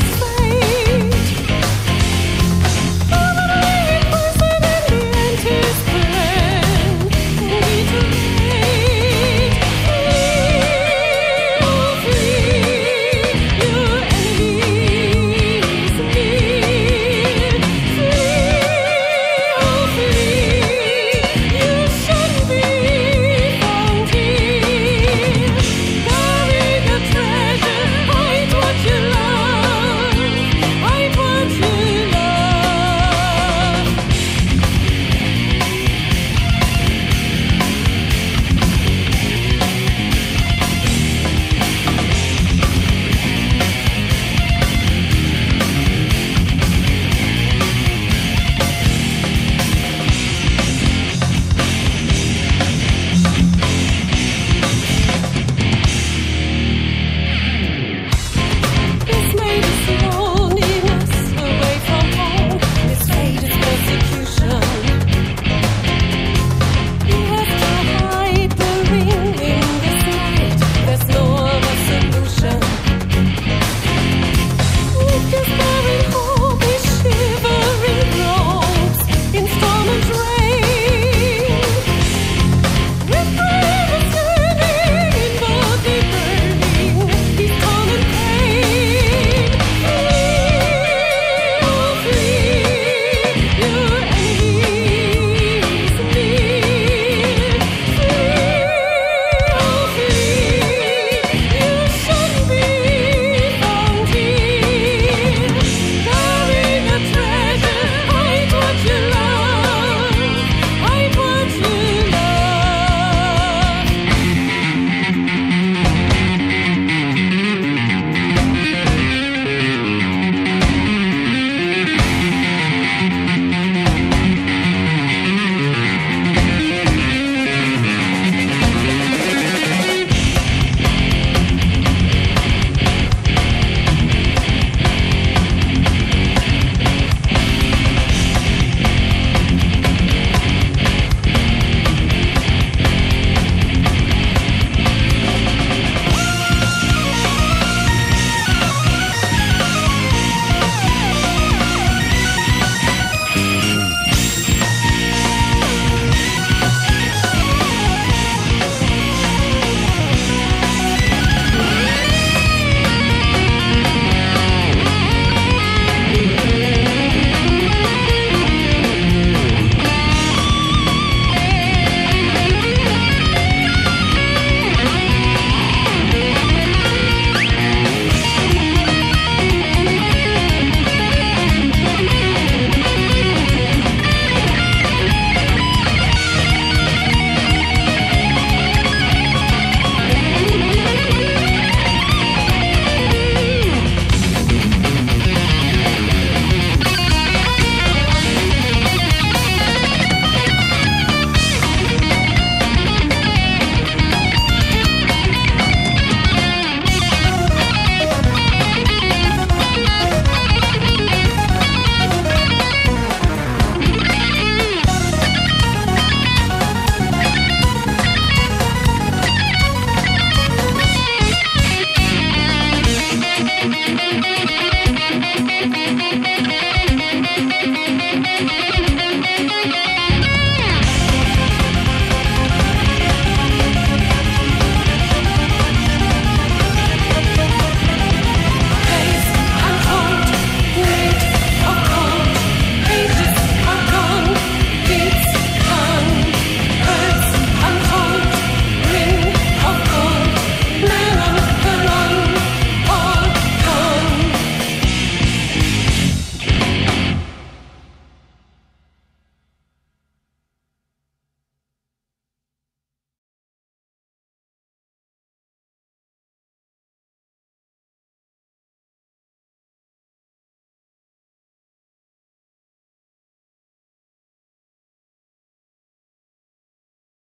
to find Thank you.